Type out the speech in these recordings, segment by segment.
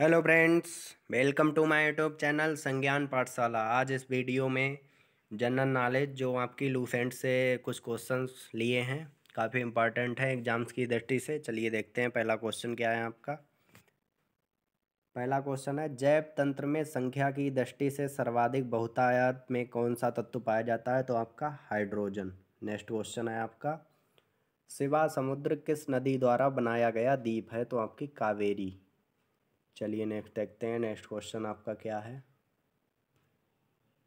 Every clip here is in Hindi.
Hello friends, welcome to my YouTube channel Sangyan Pathshala. आज इस वीडियो में जनरल नॉलेज, जो आपकी लूसेंट से कुछ क्वेश्चंस लिए हैं, काफ़ी इंपॉर्टेंट है एग्ज़ाम्स की दृष्टि से। चलिए देखते हैं पहला क्वेश्चन क्या है आपका। पहला क्वेश्चन है, जैव तंत्र में संख्या की दृष्टि से सर्वाधिक बहुतायात में कौन सा तत्व पाया जाता है? तो आपका हाइड्रोजन। नेक्स्ट क्वेश्चन है आपका, सिवा समुद्र किस नदी द्वारा बनाया गया द्वीप है? तो आपकी कावेरी। चलिए नेक्स्ट देखते हैं नेक्स्ट क्वेश्चन आपका क्या है?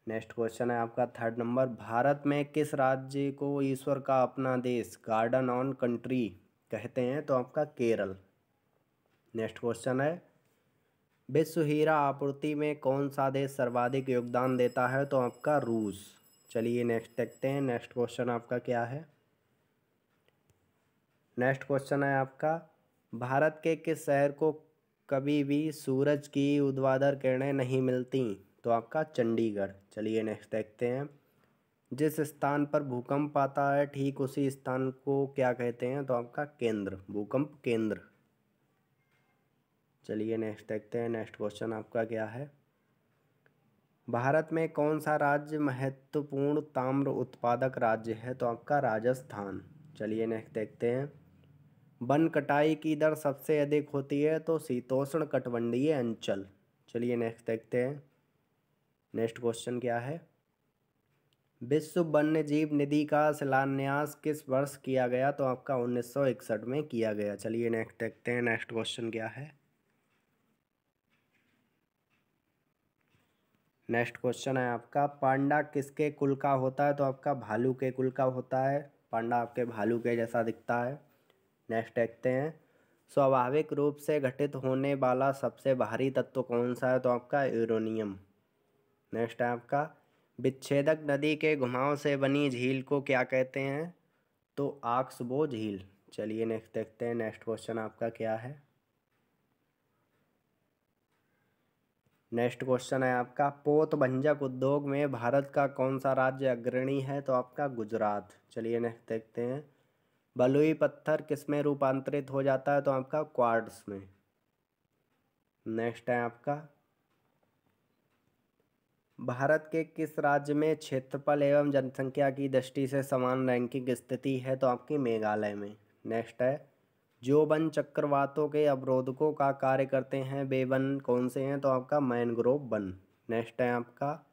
नेक्स्ट क्वेश्चन है आपका थर्ड नंबर भारत में किस राज्य को ईश्वर का अपना देश गार्डन ऑन कंट्री कहते हैं? तो आपका केरल। नेक्स्ट क्वेश्चन है, विश्व हीरा आपूर्ति में कौन सा देश सर्वाधिक योगदान देता है? तो आपका रूस। चलिए नेक्स्ट देखते हैं नेक्स्ट क्वेश्चन आपका क्या है? नेक्स्ट क्वेश्चन है आपका, भारत के किस शहर को कभी भी सूरज की उद्वादर किरणें नहीं मिलती तो आपका चंडीगढ़। चलिए नेक्स्ट देखते हैं। जिस स्थान पर भूकंप आता है, ठीक उसी स्थान को क्या कहते हैं? तो आपका केंद्र, भूकंप केंद्र। चलिए नेक्स्ट देखते हैं। नेक्स्ट क्वेश्चन आपका क्या है? भारत में कौन सा राज्य महत्वपूर्ण ताम्र उत्पादक राज्य है? तो आपका राजस्थान। चलिए नेक्स्ट देखते हैं। वन कटाई की दर सबसे अधिक होती है तो शीतोष्ण कटबंडीय अंचल। चलिए नेक्स्ट देखते हैं। नेक्स्ट क्वेश्चन क्या है? विश्व वन्य जीव निधि का शिलान्यास किस वर्ष किया गया? तो आपका उन्नीस सौ इकसठ में किया गया। चलिए नेक्स्ट देखते हैं। नेक्स्ट क्वेश्चन क्या है? नेक्स्ट क्वेश्चन है आपका, पांडा किसके कुल का होता है? तो आपका भालू के कुल का होता है। पांडा आपके भालू के जैसा दिखता है। नेक्स्ट देखते हैं। स्वाभाविक रूप से घटित होने वाला सबसे भारी तत्व कौन सा है? तो आपका यूरोनियम। नेक्स्ट है आपका, विच्छेदक नदी के घुमाव से बनी झील को क्या कहते हैं? तो आक्सबो झील। चलिए नेक्स्ट देखते हैं। नेक्स्ट क्वेश्चन आपका क्या है? नेक्स्ट क्वेश्चन है आपका पोत भंजक उद्योग में भारत का कौन सा राज्य अग्रणी है? तो आपका गुजरात। चलिए नेक्स्ट देखते हैं। बलुई पत्थर किसमें रूपांतरित हो जाता है? तो आपका क्वार्ट्स में। नेक्स्ट है आपका। भारत के किस राज्य में क्षेत्रफल एवं जनसंख्या की दृष्टि से समान रैंकिंग स्थिति है? तो आपकी मेघालय में। नेक्स्ट है, जो वन चक्रवातों के अवरोधकों का कार्य करते हैं, वे वन कौन से हैं? तो आपका मैनग्रोव वन। नेक्स्ट है आपका।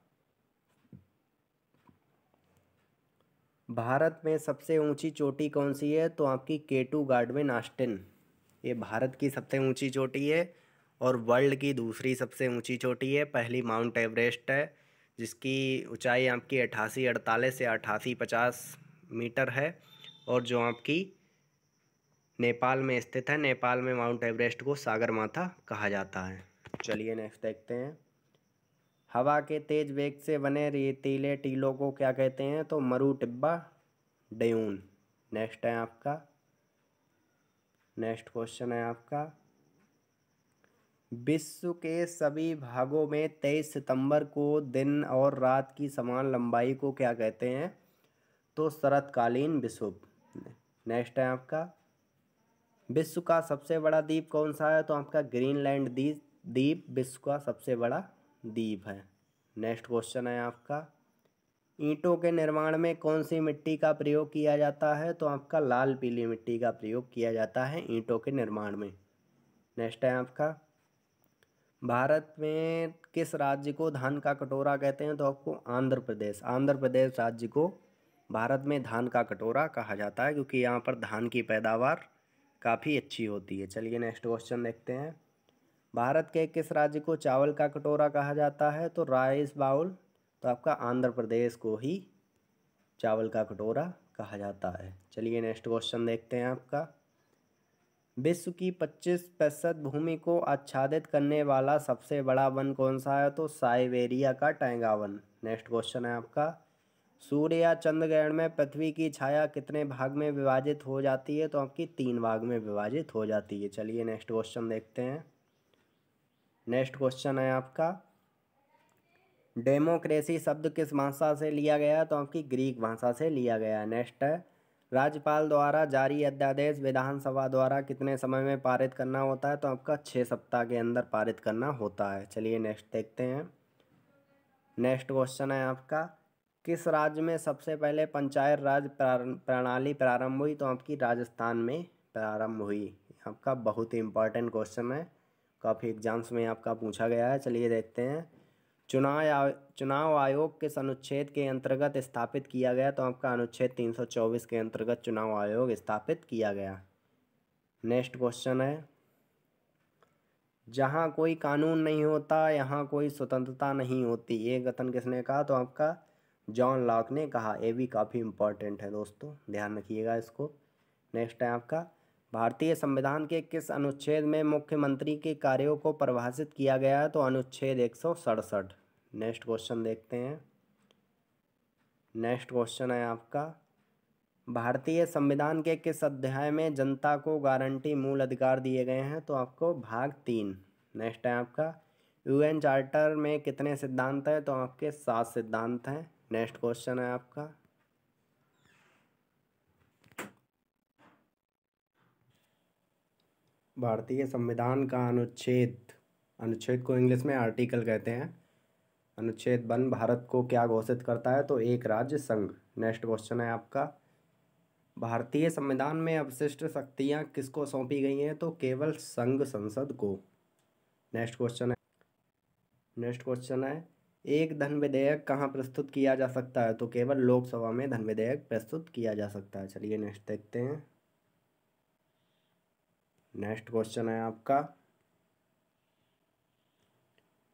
भारत में सबसे ऊँची चोटी कौन सी है? तो आपकी केटू गार्डविन, आस्टिन। ये भारत की सबसे ऊँची चोटी है और वर्ल्ड की दूसरी सबसे ऊँची चोटी है। पहली माउंट एवरेस्ट है, जिसकी ऊंचाई आपकी अट्ठासी अड़तालीस से अठासी पचास मीटर है और जो आपकी नेपाल में स्थित है। नेपाल में माउंट एवरेस्ट को सागर माथा कहा जाता है। चलिए नेक्स्ट देखते हैं। हवा के तेज वेग से बने रेतीले टीलों को क्या कहते हैं? तो मरु टिब्बा ड्यून। नेक्स्ट है आपका। नेक्स्ट क्वेश्चन है आपका। विश्व के सभी भागों में तेईस सितंबर को दिन और रात की समान लंबाई को क्या कहते हैं? तो शरतकालीन विश्व नेक्स्ट है आपका। विश्व का सबसे बड़ा द्वीप कौन सा है? तो आपका ग्रीनलैंड द्वीप विश्व का सबसे बड़ा द्वीप है। नेक्स्ट क्वेश्चन है आपका। ईंटों के निर्माण में कौन सी मिट्टी का प्रयोग किया जाता है? तो आपका लाल पीली मिट्टी का प्रयोग किया जाता है ईंटों के निर्माण में। नेक्स्ट है आपका। भारत में किस राज्य को धान का कटोरा कहते हैं? तो आपको आंध्र प्रदेश। आंध्र प्रदेश राज्य को भारत में धान का कटोरा कहा जाता है, क्योंकि यहाँ पर धान की पैदावार काफ़ी अच्छी होती है। चलिए नेक्स्ट क्वेश्चन देखते हैं। भारत के किस राज्य को चावल का कटोरा कहा जाता है? तो राइस बाउल तो आपका आंध्र प्रदेश को ही चावल का कटोरा कहा जाता है। चलिए नेक्स्ट क्वेश्चन देखते हैं आपका। विश्व की 25 प्रतिशत भूमि को आच्छादित करने वाला सबसे बड़ा वन कौन सा है? तो साइबेरिया का टैंगा वन। नेक्स्ट क्वेश्चन है आपका। सूर्य या चंद्रग्रहण में पृथ्वी की छाया कितने भाग में विभाजित हो जाती है? तो आपकी तीन भाग में विभाजित हो जाती है। चलिए नेक्स्ट क्वेश्चन देखते हैं। नेक्स्ट क्वेश्चन है आपका। डेमोक्रेसी शब्द किस भाषा से लिया गया? तो आपकी ग्रीक भाषा से लिया गया नेक्स्ट है, राज्यपाल द्वारा जारी अध्यादेश विधानसभा द्वारा कितने समय में पारित करना होता है? तो आपका छः सप्ताह के अंदर पारित करना होता है। चलिए नेक्स्ट देखते हैं। नेक्स्ट क्वेश्चन है आपका, किस राज्य में सबसे पहले पंचायत राज प्रणाली प्रारंभ हुई? तो आपकी राजस्थान में प्रारंभ हुई। आपका बहुत ही इंपॉर्टेंट क्वेश्चन है। काफ़ी एग्ज़ाम्स में आपका पूछा गया है, चलिए देखते हैं। चुनाव चुनाव आयोग किस अनुच्छेद के अंतर्गत स्थापित किया गया तो आपका अनुच्छेद तीन सौ चौबीस के अंतर्गत चुनाव आयोग स्थापित किया गया। नेक्स्ट क्वेश्चन है। जहाँ कोई कानून नहीं होता, यहाँ कोई स्वतंत्रता नहीं होती, ये कथन किसने कहा? तो आपका जॉन लॉक ने कहा, ये भी काफ़ी इम्पोर्टेंट है दोस्तों, ध्यान रखिएगा इसको। नेक्स्ट है आपका भारतीय संविधान के किस अनुच्छेद में मुख्यमंत्री के कार्यों को परिभाषित किया गया है? तो अनुच्छेद एक सौ सड़सठ। नेक्स्ट क्वेश्चन देखते हैं। नेक्स्ट क्वेश्चन है आपका। भारतीय संविधान के किस अध्याय में जनता को गारंटी मूल अधिकार दिए गए हैं? तो आपको भाग तीन। नेक्स्ट है आपका। यूएन चार्टर में कितने सिद्धांत हैं? तो आपके सात सिद्धांत हैं। नेक्स्ट क्वेश्चन है आपका। भारतीय संविधान का अनुच्छेद अनुच्छेद को इंग्लिश में आर्टिकल कहते हैं। अनुच्छेद वन, भारत को क्या घोषित करता है? तो एक राज्य संघ। नेक्स्ट क्वेश्चन है आपका। भारतीय संविधान में अवशिष्ट शक्तियाँ किसको सौंपी गई हैं? तो केवल संघ संसद को। नेक्स्ट क्वेश्चन है। नेक्स्ट क्वेश्चन है, एक धन विधेयक कहाँ प्रस्तुत किया जा सकता है? तो केवल लोकसभा में धन विधेयक प्रस्तुत किया जा सकता है। चलिए नेक्स्ट देखते हैं। नेक्स्ट क्वेश्चन है आपका।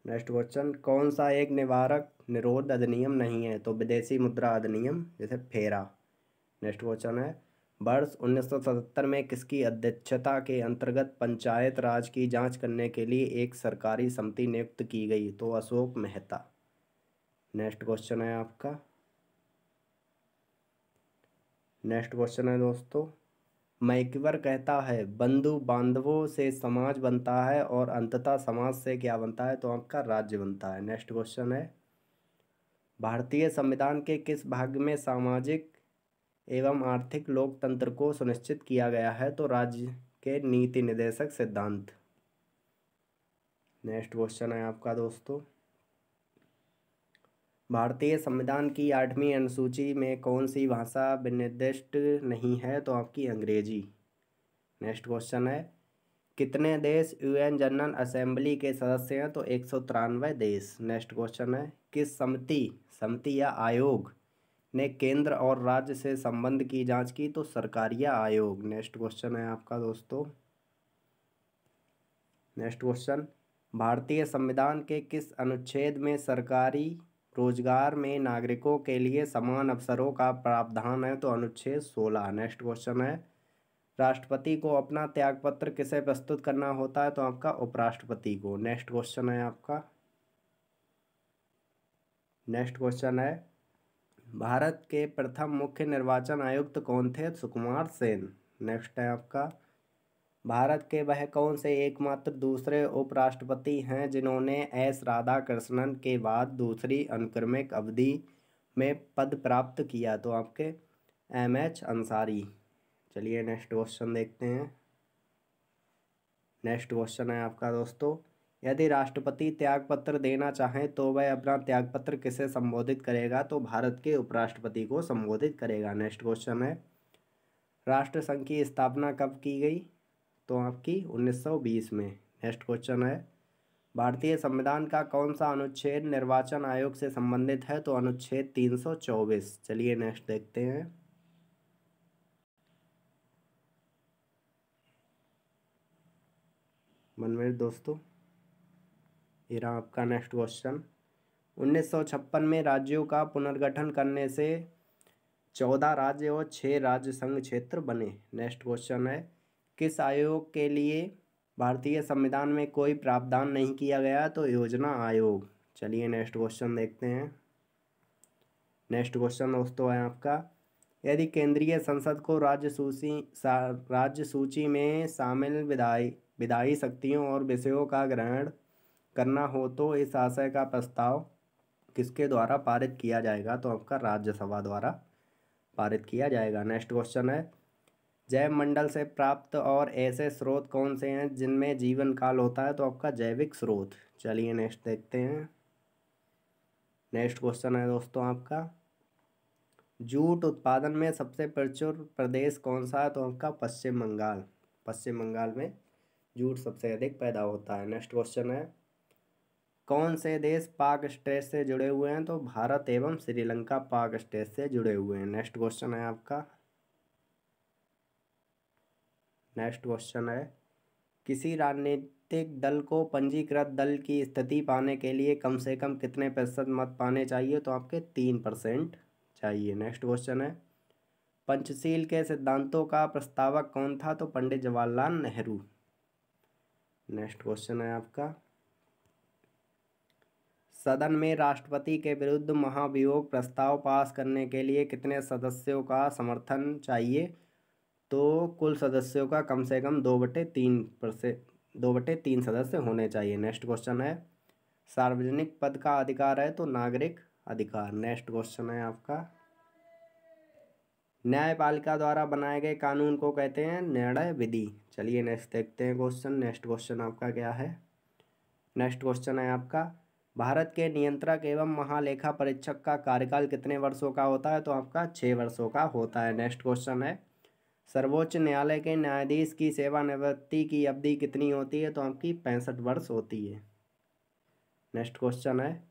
नेक्स्ट क्वेश्चन, कौन सा एक निवारक निरोध अधिनियम नहीं है? तो विदेशी मुद्रा अधिनियम, जैसे फेरा। नेक्स्ट क्वेश्चन है, वर्ष 1977 में किसकी अध्यक्षता के अंतर्गत पंचायत राज की जाँच करने के लिए एक सरकारी समिति नियुक्त की गई? तो अशोक मेहता। नेक्स्ट क्वेश्चन है आपका। नेक्स्ट क्वेश्चन है दोस्तों मैकवर कहता है, बंधु बांधवों से समाज बनता है और अंततः समाज से क्या बनता है? तो आपका राज्य बनता है। नेक्स्ट क्वेश्चन है, भारतीय संविधान के किस भाग में सामाजिक एवं आर्थिक लोकतंत्र को सुनिश्चित किया गया है? तो राज्य के नीति निदेशक सिद्धांत। नेक्स्ट क्वेश्चन है आपका दोस्तों। भारतीय संविधान की आठवीं अनुसूची में कौन सी भाषा विनिर्दिष्ट नहीं है? तो आपकी अंग्रेज़ी। नेक्स्ट क्वेश्चन है, कितने देश यूएन जनरल असेंबली के सदस्य हैं? तो एक सौ तिरानवे देश। नेक्स्ट क्वेश्चन है, किस समिति समिति या आयोग ने केंद्र और राज्य से संबंध की जाँच की? तो सरकारिया आयोग। नेक्स्ट क्वेश्चन है आपका दोस्तों। नेक्स्ट क्वेश्चन, भारतीय संविधान के किस अनुच्छेद में सरकारी रोज़गार में नागरिकों के लिए समान अवसरों का प्रावधान है तो अनुच्छेद सोलह, नेक्स्ट क्वेश्चन है। राष्ट्रपति को अपना त्यागपत्र किसे प्रस्तुत करना होता है तो आपका उपराष्ट्रपति को। नेक्स्ट क्वेश्चन है आपका। नेक्स्ट क्वेश्चन है, भारत के प्रथम मुख्य निर्वाचन आयुक्त कौन थे? सुकुमार सेन। नेक्स्ट है आपका। भारत के वह कौन से एकमात्र दूसरे उपराष्ट्रपति हैं जिन्होंने एस. राधाकृष्णन के बाद दूसरी अनुक्रमिक अवधि में पद प्राप्त किया? तो आपके एम. एच. अंसारी। चलिए नेक्स्ट क्वेश्चन देखते हैं। नेक्स्ट क्वेश्चन है आपका दोस्तों। यदि राष्ट्रपति त्यागपत्र देना चाहें तो वह अपना त्यागपत्र किसे संबोधित करेगा? तो भारत के उपराष्ट्रपति को संबोधित करेगा। नेक्स्ट क्वेश्चन है। राष्ट्र संघ की स्थापना कब की गई? तो आपकी 1920 में नेक्स्ट क्वेश्चन है। भारतीय संविधान का कौन सा अनुच्छेद निर्वाचन आयोग से संबंधित है? तो अनुच्छेद 324 चलिए नेक्स्ट देखते हैं। मिनट दोस्तों, ये रहा आपका नेक्स्ट क्वेश्चन 1956 में राज्यों का पुनर्गठन करने से चौदह राज्य और छः राज्य संघ क्षेत्र बने। नेक्स्ट क्वेश्चन है। किस आयोग के लिए भारतीय संविधान में कोई प्रावधान नहीं किया गया तो योजना आयोग। चलिए नेक्स्ट क्वेश्चन देखते हैं। नेक्स्ट क्वेश्चन दोस्तों है आपका। यदि केंद्रीय संसद को राज्य सूची राज्य सूची में शामिल विधायी विधायी शक्तियों और विषयों का ग्रहण करना हो तो इस आशय का प्रस्ताव किसके द्वारा पारित किया जाएगा? तो आपका राज्यसभा द्वारा पारित किया जाएगा। नेक्स्ट क्वेश्चन है। जैव मंडल से प्राप्त और ऐसे स्रोत कौन से हैं जिनमें जीवन काल होता है? तो आपका जैविक स्रोत। चलिए नेक्स्ट देखते हैं। नेक्स्ट क्वेश्चन है दोस्तों आपका। जूट उत्पादन में सबसे प्रचुर प्रदेश कौन सा है? तो आपका पश्चिम बंगाल। पश्चिम बंगाल में जूट सबसे अधिक पैदा होता है। नेक्स्ट क्वेश्चन है। कौन से देश पाक स्टेट से जुड़े हुए हैं? तो भारत एवं श्रीलंका पाक स्टेट से जुड़े हुए हैं। नेक्स्ट क्वेश्चन है आपका। नेक्स्ट क्वेश्चन है। किसी राजनीतिक दल को पंजीकृत दल की स्थिति पाने के लिए कम से कम कितने प्रतिशत मत पाने चाहिए? तो आपके तीन परसेंट चाहिए। नेक्स्ट क्वेश्चन है, पंचशील के सिद्धांतों का प्रस्तावक कौन था? तो पंडित जवाहरलाल नेहरू। नेक्स्ट क्वेश्चन है आपका, सदन में राष्ट्रपति के विरुद्ध महाभियोग प्रस्ताव पास करने के लिए कितने सदस्यों का समर्थन चाहिए? तो कुल सदस्यों का कम से कम दो बटे तीन परसेंट दो बटे तीन सदस्य होने चाहिए। नेक्स्ट क्वेश्चन है, सार्वजनिक पद का अधिकार है तो नागरिक अधिकार। नेक्स्ट क्वेश्चन है आपका, न्यायपालिका द्वारा बनाए गए कानून को कहते हैं निर्णय विधि। चलिए नेक्स्ट देखते हैं क्वेश्चन। नेक्स्ट क्वेश्चन आपका क्या है? नेक्स्ट क्वेश्चन है आपका, भारत के नियंत्रक एवं महालेखा परीक्षक का कार्यकाल कितने वर्षों का होता है? तो आपका छः वर्षों का होता है। नेक्स्ट क्वेश्चन है सर्वोच्च न्यायालय के न्यायाधीश की सेवानिवृत्ति की अवधि कितनी होती है? तो आपकी पैंसठ वर्ष होती है। नेक्स्ट क्वेश्चन है,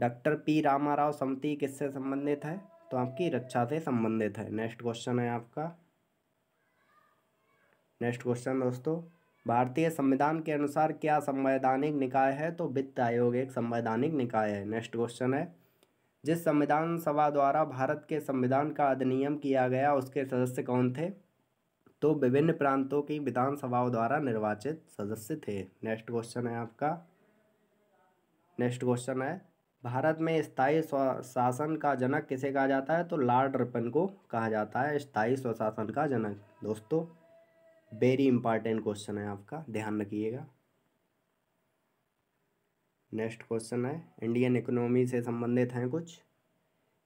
डॉक्टर पी रामाराव समिति किससे संबंधित है? तो आपकी रक्षा से संबंधित है। नेक्स्ट क्वेश्चन है आपका। नेक्स्ट क्वेश्चन दोस्तों, भारतीय संविधान के अनुसार क्या संवैधानिक निकाय है? तो वित्त आयोग एक संवैधानिक निकाय है। नेक्स्ट क्वेश्चन है, जिस संविधान सभा द्वारा भारत के संविधान का अधिनियम किया गया, उसके सदस्य कौन थे? तो विभिन्न प्रांतों की विधानसभाओं द्वारा निर्वाचित सदस्य थे। नेक्स्ट क्वेश्चन है आपका। नेक्स्ट क्वेश्चन है। भारत में स्थायी स्वशासन का जनक किसे कहा जाता है? तो लॉर्ड रिपन को कहा जाता है। स्थायी स्वशासन का जनक। दोस्तों वेरी इंपॉर्टेंट क्वेश्चन है आपका। ध्यान रखिएगा। नेक्स्ट क्वेश्चन है। इंडियन इकोनॉमी से संबंधित हैं कुछ?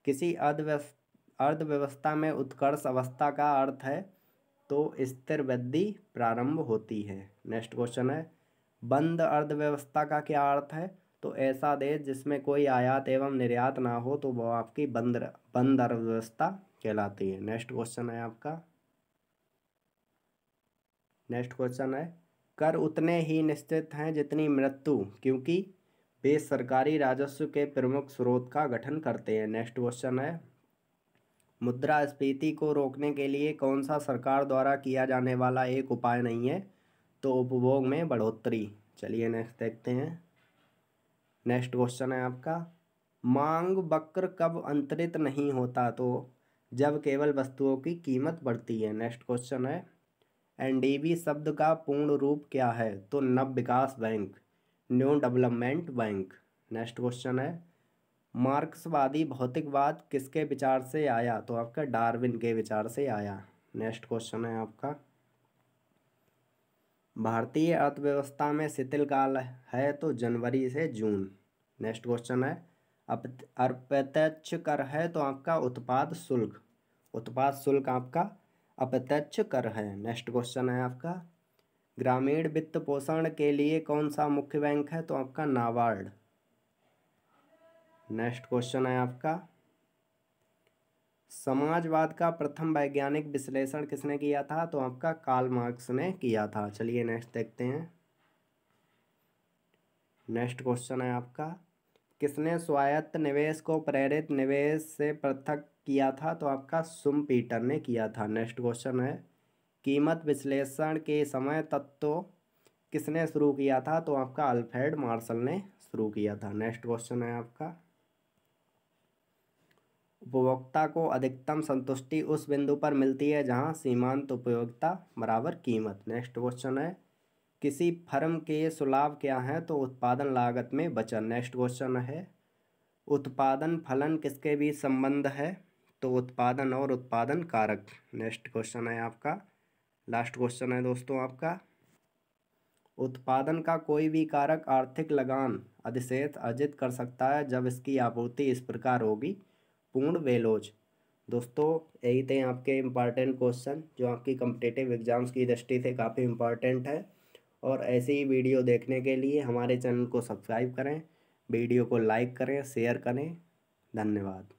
किसी अर्थव्यवस्था में उत्कर्ष अवस्था का अर्थ है तो स्थिर वृद्धि प्रारंभ होती है। नेक्स्ट क्वेश्चन है, बंद अर्थव्यवस्था का क्या अर्थ है? तो ऐसा देश जिसमें कोई आयात एवं निर्यात ना हो तो वो आपकी बंद बंद अर्थव्यवस्था कहलाती है। नेक्स्ट क्वेश्चन है आपका। नेक्स्ट क्वेश्चन है, कर उतने ही निश्चित हैं जितनी मृत्यु, क्योंकि वे सरकारी राजस्व के प्रमुख स्रोत का गठन करते हैं। नेक्स्ट क्वेश्चन है मुद्रास्फीति को रोकने के लिए कौन सा सरकार द्वारा किया जाने वाला एक उपाय नहीं है? तो उपभोग में बढ़ोतरी चलिए नेक्स्ट देखते हैं। नेक्स्ट क्वेश्चन है आपका। मांग वक्र कब अंतरित नहीं होता? तो जब केवल वस्तुओं की कीमत बढ़ती है। नेक्स्ट क्वेश्चन है। एनडीबी शब्द का पूर्ण रूप क्या है? तो नव विकास bank new development bank next question है। मार्क्सवादी भौतिकवाद किसके विचार से आया? तो आपका डार्विन के विचार से आया। नेक्स्ट क्वेश्चन है आपका। भारतीय अर्थव्यवस्था में शिथिल काल है तो जनवरी से जून। नेक्स्ट क्वेश्चन है अप्रत्यक्ष कर है तो आपका उत्पाद शुल्क। उत्पाद शुल्क आपका अप्रत्यक्ष कर है। नेक्स्ट क्वेश्चन है आपका, ग्रामीण वित्त पोषण के लिए कौन सा मुख्य बैंक है? तो आपका नाबार्ड। नेक्स्ट क्वेश्चन है आपका। समाजवाद का प्रथम वैज्ञानिक विश्लेषण किसने किया था? तो आपका कार्ल मार्क्स ने किया था। चलिए नेक्स्ट देखते हैं। नेक्स्ट क्वेश्चन है आपका। किसने स्वायत्त निवेश को प्रेरित निवेश से पृथक किया था? तो आपका सुम पीटर ने किया था। नेक्स्ट क्वेश्चन है। कीमत विश्लेषण के समय तत्व किसने शुरू किया था? तो आपका अल्फ्रेड मार्शल ने शुरू किया था। नेक्स्ट क्वेश्चन है आपका। उपभोक्ता को अधिकतम संतुष्टि उस बिंदु पर मिलती है जहाँ सीमांत उपयोगिता बराबर कीमत। नेक्स्ट क्वेश्चन है, किसी फर्म के सुलाभ क्या है तो उत्पादन लागत में बचत। नेक्स्ट क्वेश्चन है, उत्पादन फलन किसके बीच संबंध है तो उत्पादन और उत्पादन कारक। नेक्स्ट क्वेश्चन है आपका, लास्ट क्वेश्चन है दोस्तों आपका, उत्पादन का कोई भी कारक आर्थिक लगान, अधिशेष अर्जित कर सकता है जब इसकी आपूर्ति इस प्रकार होगी। पूर्ण वेलोज दोस्तों, यही थे आपके इंपॉर्टेंट क्वेश्चन जो आपकी कम्पिटेटिव एग्ज़ाम्स की दृष्टि से काफ़ी इंपॉर्टेंट है। और ऐसे ही वीडियो देखने के लिए हमारे चैनल को सब्सक्राइब करें वीडियो को लाइक करें शेयर करें। धन्यवाद।